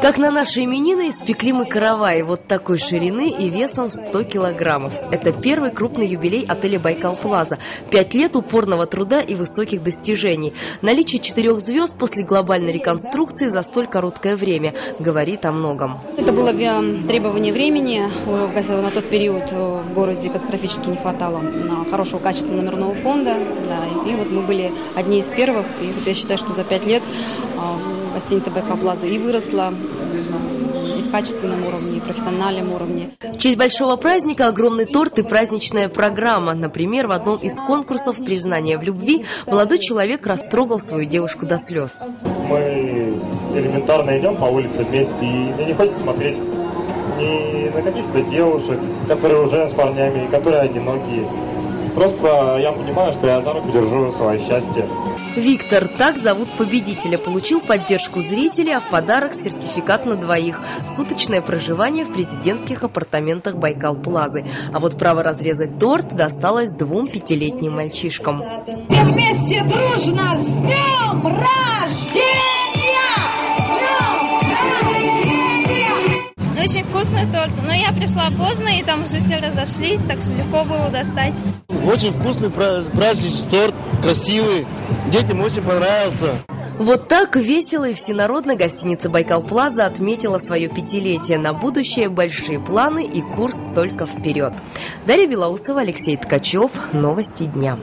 Как на наши именины испекли мы каравай вот такой ширины и весом в 100 килограммов. Это первый крупный юбилей отеля «Байкал Плаза». Пять лет упорного труда и высоких достижений. Наличие четырех звезд после глобальной реконструкции за столь короткое время говорит о многом. Это было требование времени. На тот период в городе катастрофически не хватало хорошего качества номерного фонда. Да, и вот мы были одни из первых. И вот я считаю, что за пять лет гостиница «Байкал Плаза» и выросла и в качественном уровне, и в профессиональном уровне. В честь большого праздника огромный торт и праздничная программа. Например, в одном из конкурсов признания в любви молодой человек растрогал свою девушку до слез. Мы элементарно идем по улице вместе, и мне не хочется смотреть ни на каких-то девушек, которые уже с парнями, которые одинокие. Просто я понимаю, что я за руку держу свое счастье. Виктор, так зовут победителя, получил поддержку зрителей, а в подарок сертификат на двоих. Суточное проживание в президентских апартаментах Байкал-Плазы. А вот право разрезать торт досталось двум пятилетним мальчишкам. Все вместе дружно с днем рождения! Очень вкусный торт, но я пришла поздно, и там уже все разошлись, так что легко было достать. Очень вкусный праздничный торт, красивый. Детям очень понравился. Вот так весело и всенародно гостиница «Байкал Плаза» отметила свое пятилетие. На будущее большие планы и курс только вперед. Дарья Белоусова, Алексей Ткачев. Новости дня.